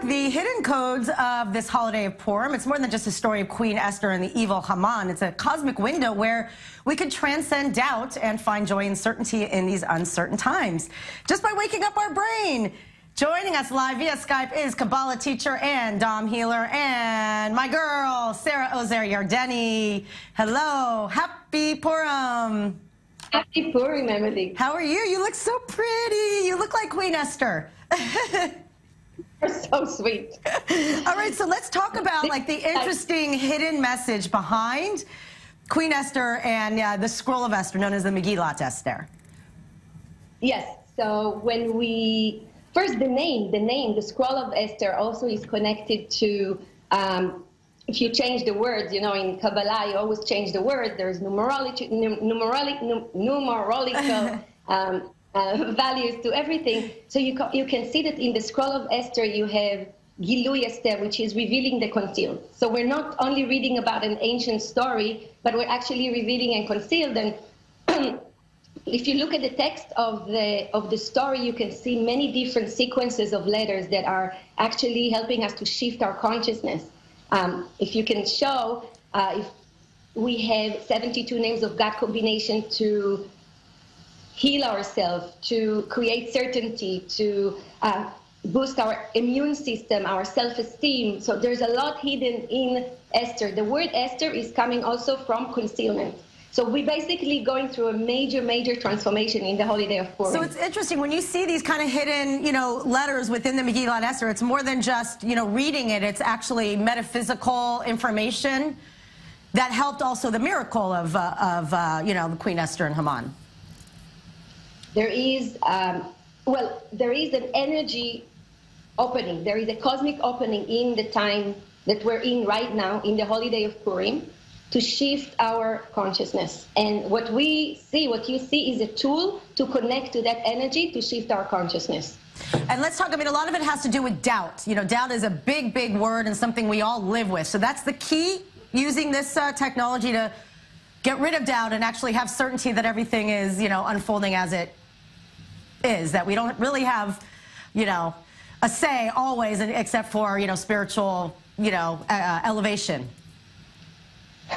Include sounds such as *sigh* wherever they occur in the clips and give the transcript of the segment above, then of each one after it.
back. The hidden codes of this holiday of Purim. It's more than just a story of Queen Esther and the evil Haman. It's a cosmic window where we can transcend doubt and find joy and certainty in these uncertain times. Just by waking up our brain. Joining us live via Skype is Kabbalah teacher and Dahn healer and my girl, Sarah Ozer Yardeni. Hello. Happy Purim. Happy Purim, Emily. How are you? You look so pretty. You look like Queen Esther. *laughs* *laughs* You're so sweet. All right, so let's talk about like the interesting hidden message behind Queen Esther and uh, the Scroll of Esther, known as the Megillat Esther. Yes. So when we first the name, the name, the Scroll of Esther also is connected to. Um, if you change the words, you know, in Kabbalah, you always change the words. There's numerology, numerolic, numerological *laughs* um, uh, values to everything. So you, you can see that in the scroll of Esther, you have Gilui Esther, which is revealing the concealed. So we're not only reading about an ancient story, but we're actually revealing and concealed. And *clears throat* if you look at the text of the of the story, you can see many different sequences of letters that are actually helping us to shift our consciousness. Um, if you can show, uh, if we have 72 names of God combination to heal ourselves, to create certainty, to uh, boost our immune system, our self-esteem. So there's a lot hidden in Esther. The word Esther is coming also from concealment. So we're basically going through a major, major transformation in the holiday of Purim. So it's interesting when you see these kind of hidden, you know, letters within the Megillat Esther. It's more than just, you know, reading it. It's actually metaphysical information that helped also the miracle of, uh, of uh, you know, the Queen Esther and Haman there is, um, well, there is an energy opening. There is a cosmic opening in the time that we're in right now, in the holiday of Purim, to shift our consciousness. And what we see, what you see, is a tool to connect to that energy to shift our consciousness. And let's talk, I mean, a lot of it has to do with doubt. You know, doubt is a big, big word and something we all live with. So that's the key, using this uh, technology to get rid of doubt and actually have certainty that everything is, you know, unfolding as it is, that we don't really have, you know, a say always except for, you know, spiritual, you know, uh, elevation?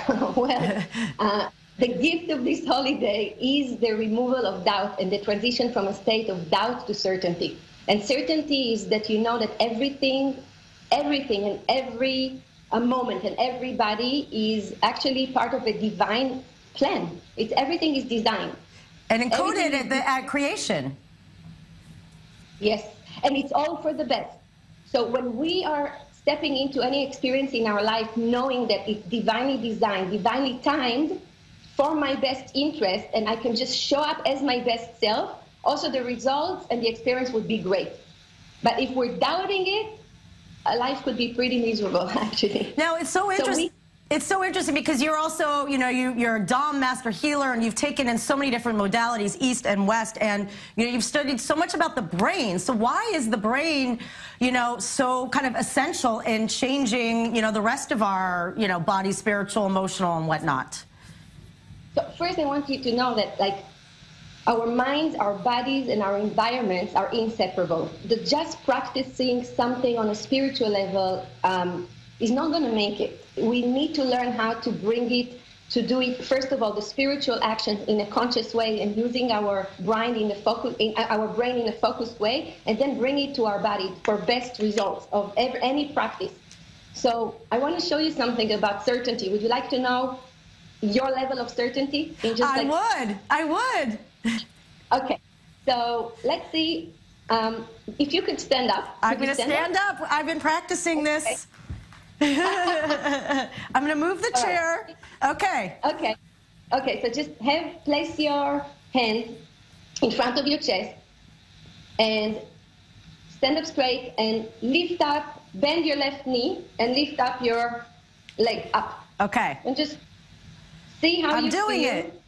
*laughs* well, uh, the gift of this holiday is the removal of doubt and the transition from a state of doubt to certainty. And certainty is that you know that everything, everything and every a moment and everybody is actually part of a divine plan. It's everything is designed. And encoded at, the, at creation. Yes, and it's all for the best. So when we are stepping into any experience in our life, knowing that it's divinely designed, divinely timed for my best interest, and I can just show up as my best self, also the results and the experience would be great. But if we're doubting it, life could be pretty miserable, *laughs* actually. Now, it's so interesting. So it's so interesting because you're also, you know, you, you're a Dahn master healer and you've taken in so many different modalities, East and West, and, you know, you've studied so much about the brain. So why is the brain, you know, so kind of essential in changing, you know, the rest of our, you know, body, spiritual, emotional, and whatnot? So first I want you to know that, like, our minds, our bodies, and our environments are inseparable. The just practicing something on a spiritual level um, is not going to make it. We need to learn how to bring it to do it first of all the spiritual actions in a conscious way and using our brain in a focus in uh, our brain in a focused way and then bring it to our body for best results of every, any practice so i want to show you something about certainty would you like to know your level of certainty in just i like, would i would *laughs* okay so let's see um, if you could stand up i'm going to stand, stand up? up? i've been practicing okay. this *laughs* I'm going to move the chair. Right. Okay. Okay. Okay, so just have place your hand in front of your chest and stand up straight and lift up, bend your left knee and lift up your leg up. Okay. And just see how I'm doing feel. it.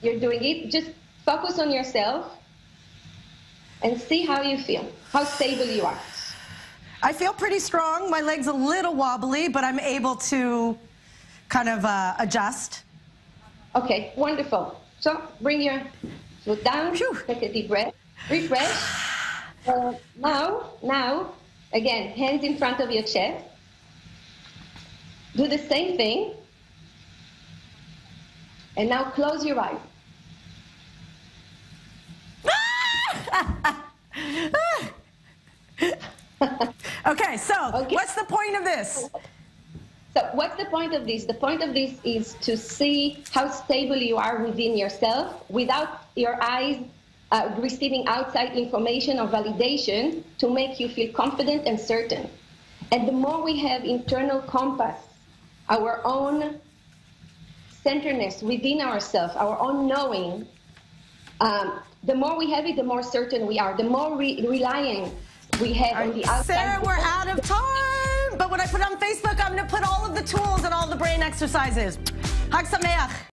You're doing it. Just focus on yourself and see how you feel, how stable you are. I feel pretty strong. My leg's a little wobbly, but I'm able to kind of uh, adjust. Okay, wonderful. So bring your foot down, Whew. take a deep breath, refresh. *sighs* Uh, now, now, Again, hands in front of your chest. Do the same thing. And now close your eyes. Okay, so Okay. what's the point of this? So, what's the point of this? The point of this is to see how stable you are within yourself without your eyes uh, receiving outside information or validation to make you feel confident and certain. And the more we have internal compass, our own centeredness within ourselves, our own knowing, um, the more we have it, the more certain we are. The more re- relying we have on the outside. Sarah, we're out of time. But when I put on Facebook, I'm going to put all of the tools and all the brain exercises. Hag Sameach.